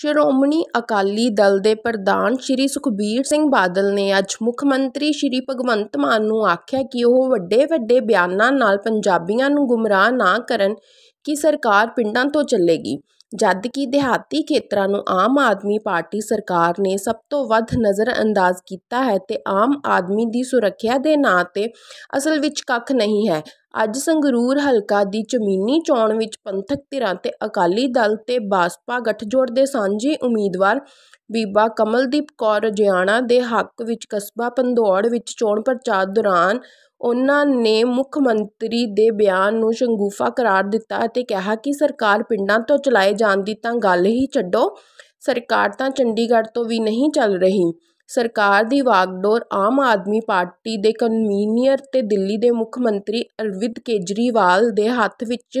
ਸ਼੍ਰੋਮਣੀ ਅਕਾਲੀ ਦਲ ਦੇ ਪ੍ਰਧਾਨ ਸ਼੍ਰੀ ਸੁਖਬੀਰ ਸਿੰਘ ਬਾਦਲ ਨੇ ਅੱਜ ਮੁੱਖ ਮੰਤਰੀ ਸ਼੍ਰੀ ਭਗਵੰਤ ਮਾਨ ਨੂੰ ਆਖਿਆ ਕਿ ਉਹ ਵੱਡੇ ਵੱਡੇ ਬਿਆਨਾਂ ਨਾਲ ਪੰਜਾਬੀਆਂ ਨੂੰ ਗੁੰਮਰਾਹ ਨਾ ਕਰਨ ਕਿ ਸਰਕਾਰ ਪਿੰਡਾਂ ਤੋਂ ਚੱਲੇਗੀ, ਜਦ ਕਿ ਦਿਹਾਤੀ ਖੇਤਰਾਂ ਨੂੰ ਆਮ ਆਦਮੀ ਪਾਰਟੀ ਸਰਕਾਰ ਨੇ ਸਭ ਤੋਂ ਵੱਧ ਨਜ਼ਰਅੰਦਾਜ਼ ਕੀਤਾ ਹੈ ਤੇ ਆਮ ਆਦਮੀ ਦੀ ਸੁਰੱਖਿਆ ਦੇ ਨਾਂ ਤੇ ਅਸਲ ਵਿੱਚ ਕੱਖ ਨਹੀਂ ਹੈ। ਅੱਜ ਸੰਗਰੂਰ ਹਲਕਾ ਦੀ ਜ਼ਮੀਨੀ ਚੋਣ ਵਿੱਚ ਪੰਥਕ ਧਿਰਾਂ ਤੇ ਅਕਾਲੀ ਦਲ ਤੇ ਬਾਸਪਾ ਗਠਜੋੜ ਦੇ ਸਾਂਝੇ ਉਮੀਦਵਾਰ ਬੀਬਾ ਕਮਲਦੀਪ ਕੌਰ ਰਜਿਆਣਾ ਦੇ ਹੱਕ ਵਿੱਚ ਕਸਬਾ ਪੰਦੌੜ ਵਿੱਚ ਚੋਣ ਪ੍ਰਚਾਰ ਦੌਰਾਨ ਉਨ੍ਹਾਂ ਨੇ ਮੁੱਖ ਮੰਤਰੀ ਦੇ ਬਿਆਨ ਨੂੰ ਸ਼ਗੂਫਾ ਕਰਾਰ ਦਿੱਤਾ ਅਤੇ ਕਿਹਾ ਕਿ ਸਰਕਾਰ ਪਿੰਡਾਂ ਤੋਂ ਚਲਾਏ ਜਾਣ ਦੀ ਤਾਂ ਗੱਲ ਹੀ ਛੱਡੋ। ਸਰਕਾਰ ਤਾਂ ਚੰਡੀਗੜ੍ਹ ਤੋਂ ਵੀ ਨਹੀਂ ਚੱਲ ਰਹੀ। ਸਰਕਾਰ ਦੀ ਵਾਗਡੋਰ ਆਮ ਆਦਮੀ ਪਾਰਟੀ ਦੇ ਕਨਵੀਨੀਅਰ ਤੇ ਦਿੱਲੀ ਦੇ ਮੁੱਖ ਮੰਤਰੀ ਅਰਵਿੰਦ ਕੇਜਰੀਵਾਲ ਦੇ ਹੱਥ ਵਿੱਚ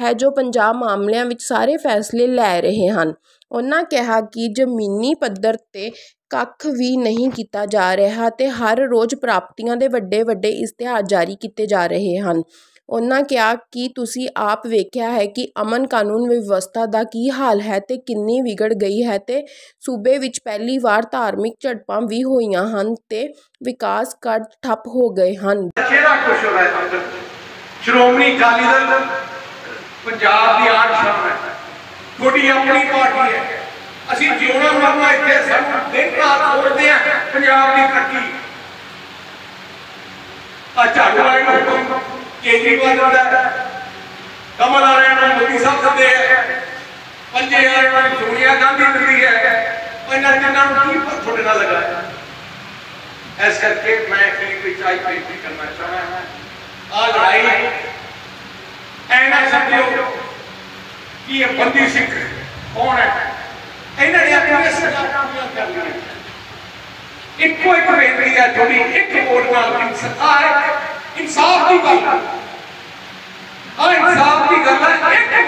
ਹੈ ਜੋ ਪੰਜਾਬ ਮਾਮਲਿਆਂ ਵਿੱਚ ਸਾਰੇ ਫੈਸਲੇ ਲੈ ਰਹੇ ਹਨ। ਉਨ੍ਹਾਂ ਕਿਹਾ ਕਿ ਜ਼ਮੀਨੀ ਪੱਧਰ ਤੇ ਕੱਖ ਵੀ ਨਹੀਂ ਕੀਤਾ ਜਾ ਰਿਹਾ ਤੇ ਹਰ ਰੋਜ਼ ਪ੍ਰਾਪਤੀਆਂ ਦੇ ਵੱਡੇ ਵੱਡੇ ਇਸ਼ਤਿਹਾਰ ਜਾਰੀ ਕੀਤੇ ਜਾ ਰਹੇ ਹਨ। ਉਨ੍ਹਾਂ ਕਿਹਾ ਕਿ ਤੁਸੀਂ ਆਪ ਵੇਖਿਆ ਹੈ ਕਿ ਅਮਨ ਕਾਨੂੰਨ ਵਿਵਸਥਾ ਦਾ ਕੀ ਹਾਲ ਹੈ ਤੇ ਕਿੰਨੀ ਵਿਗੜ ਗਈ ਹੈ ਤੇ ਸੂਬੇ ਵਿੱਚ ਪਹਿਲੀ ਵਾਰ ਧਾਰਮਿਕ ਝੜਪਾਂ ਵੀ ਹੋਈਆਂ ਹਨ ਤੇ ਵਿਕਾਸ ਕਾਰਜ ਠੱਪ ਹੋ ਗਏ ਹਨ। ਕਿਹੜਾ ਕੁਛ ਹੋ ਰਿਹਾ ਅੰਦਰ ਸ਼੍ਰੋਮਣੀ ਅਕਾਲੀ ਦਲ ਪੰਜਾਬ ਦੀ ਆਨ ਸ਼ਾਨ ਹੈ। ਤੁਹਾਡੀ ਆਪਣੀ ਪਾਰਟੀ ਹੈ। ਅਸੀਂ ਜਿਉਣਾ ਮਰਨਾ ਇੱਥੇ ਸਾਨੂੰ ਦਿਨ ਰਾਤ ਸੋਚਦੇ ਆ ਪੰਜਾਬ ਦੀ ਤਰੱਕੀ। ਆ ਝਾੜੂ ਵਾਲੇ ਨੂੰ। ਹੁਕਮ ਕੇਜਰੀਵਾਲ ਦਿੰਦਾ ਕਮਲ ਵਾਲਿਆਂ ਨੂੰ ਮੋਦੀ ਸਾਹਿਬ ਦਿੰਦੇ ਆ ਪੰਜੇ ਵਾਲਿਆਂ ਨੂੰ ਸੋਨੀਆ ਗਾਂਧੀ ਦਿੰਦੀ ਹੈ ਇਹਨਾਂ ਤਿੰਨਾਂ ਨੂੰ ਕੀ ਫ਼ਰਕ ਤੁਹਾਡੇ ਨਾਲ ਲੱਗਾ ਹੈ ਇਸ ਕਰਕੇ ਮੈਂ ਅਖੀਰ ਵਿੱਚ ਆਈ ਬੇਨਤੀ ਕਰਨਾ ਚਾਹੁੰਦਾ ਹਾਂ ਆ ਲੜਾਈ ਐਨਾ ਸਮਝੋ ਕਿ ਇਹ ਬੰਦੀ ਸਿੱਖ ਕੌਣ ਹੈ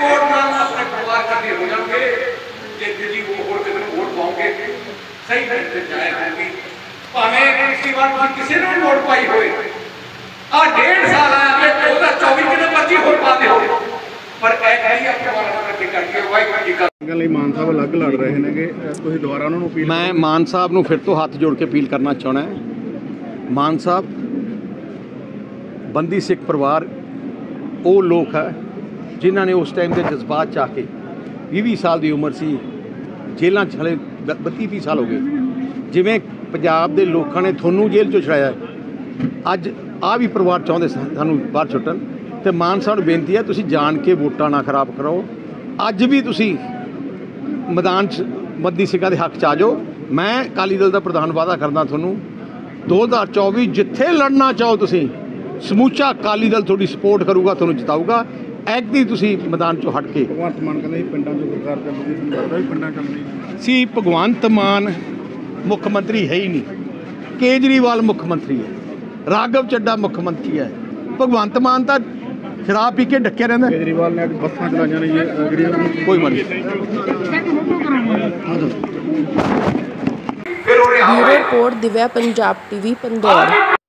ਵੋਟ ਨਾਲ ਆਪਣੇ ਪਰਿਵਾਰ ਕਰਦੇ ਹੋ ਜਾਣਗੇ। ਜੇ ਦਿੱਲੀ ਉਹ ਹੋਰ ਕਿਤੇ ਵੋਟ ਪਾਉਂਗੇ ਸਹੀ ਤੇ ਜਾਇ ਹੋਊਗੀ ਭਾਵੇਂ ਪਿਛਲੀ ਵਾਰ ਤੁਸੀਂ ਕਿਸੇ ਨੂੰ ਵੋਟ ਪਾਈ ਹੋਏ ਆ ਡੇਢ ਸਾਲ ਆਇਆ ਕਿ 2024 ਕਿਤੇ ਮਰਜ਼ੀ ਹੋਰ ਪਾ ਦਿਓ। ਪਰ ਇਹ ਨਹੀਂ ਆਪਣੇ ਵਾਲਾ ਕਰਕੇ ਕਰਕੇ ਵਾਹਿਗੁਰੂ ਜੀ ਕਾ ਮੰਗਣ ਲਈ ਮਾਨ ਸਾਹਿਬ ਅਲੱਗ ਲੜ ਰਹੇ ਨੇਗੇ। ਤੁਸੀਂ ਦੁਬਾਰਾ ਉਹਨਾਂ ਨੂੰ ਅਪੀਲ ਮੈਂ ਮਾਨ ਸਾਹਿਬ ਨੂੰ ਫਿਰ ਤੋਂ ਹੱਥ ਜੋੜ ਕੇ ਅਪੀਲ ਕਰਨਾ ਚਾਹਣਾ ਹੈ। ਮਾਨ ਸਾਹਿਬ ਬੰਦੀ ਸਿੱਖ ਪਰਿਵਾਰ ਉਹ ਲੋਕ ਹੈ ਜਿਨ੍ਹਾਂ ਨੇ ਉਸ ਟਾਈਮ ਦੇ ਜਜ਼ਬਾਤ ਚ ਆ ਕੇ 20 ਸਾਲ ਦੀ ਉਮਰ ਸੀ, ਜੇਲ੍ਹਾਂ ਚ ਹਲੇ 32 30 ਸਾਲ ਹੋ ਗਏ। ਜਿਵੇਂ ਪੰਜਾਬ ਦੇ ਲੋਕਾਂ ਨੇ ਤੁਹਾਨੂੰ ਜੇਲ੍ਹ ਚੋਂ ਛੁਡਾਇਆ ਅੱਜ ਆ ਵੀ ਪਰਿਵਾਰ ਚਾਹੁੰਦੇ ਸਨ ਸਾਨੂੰ ਬਾਹਰ ਛੁੱਟਣ। ਤੇ ਮਾਨ ਸਾਹਿਬ ਨੂੰ ਬੇਨਤੀ ਹੈ, ਤੁਸੀਂ ਜਾਣ ਕੇ ਵੋਟਾਂ ਨਾ ਖਰਾਬ ਕਰੋ ਅੱਜ ਵੀ ਤੁਸੀਂ ਮੈਦਾਨ 'ਚ ਮੱਦੀ ਸਿੰਘਾਂ ਦੇ ਹੱਕ 'ਚ ਆ ਜਾਓ। ਮੈਂ ਅਕਾਲੀ ਦਲ ਦਾ ਪ੍ਰਧਾਨ ਵਾਅਦਾ ਕਰਦਾ ਤੁਹਾਨੂੰ 2024 ਜਿੱਥੇ ਲੜਨਾ ਚਾਹੋ ਤੁਸੀਂ, ਸਮੂਚਾ ਅਕਾਲੀ ਦਲ ਤੁਹਾਡੀ ਸਪੋਰਟ ਕਰੂਗਾ, ਤੁਹਾਨੂੰ ਜਿਤਾਊਗਾ। ਐਕਦੀ ਤੁਸੀਂ ਮੈਦਾਨ 'ਚੋਂ ਹਟ ਕੇ ਭਗਵੰਤ ਮਾਨ ਕਹਿੰਦੇ ਪਿੰਡਾਂ 'ਚ ਸਰਕਾਰ ਚੱਲਦੀ ਸੀ ਲੱਗਦਾ ਵੀ ਪਿੰਡਾਂ ਚੱਲਦੀ ਸੀ। ਭਗਵੰਤ ਮਾਨ ਮੁੱਖ ਮੰਤਰੀ ਹੈ ਹੀ ਨਹੀਂ। ਕੇਜਰੀਵਾਲ ਮੁੱਖ ਮੰਤਰੀ ਹੈ। ਰਾਘਵ ਚੱਡਾ ਮੁੱਖ ਮੰਤਰੀ ਹੈ। ਭਗਵੰਤ ਮਾਨ ਤਾਂ ਸ਼ਰਾਬ ਪੀ ਕੇ ਡੱਕਿਆ ਰਹਿੰਦਾ ਕੇਜਰੀਵਾਲ ਨੇ ਅੱਜ ਬੱਸਾਂ ਚਲਾਈਆਂ ਨੇ ਜਿਹੜੀਆਂ ਕੋਈ ਮਨ bureau report Divya Punjab TV ਪੰਦੌੜ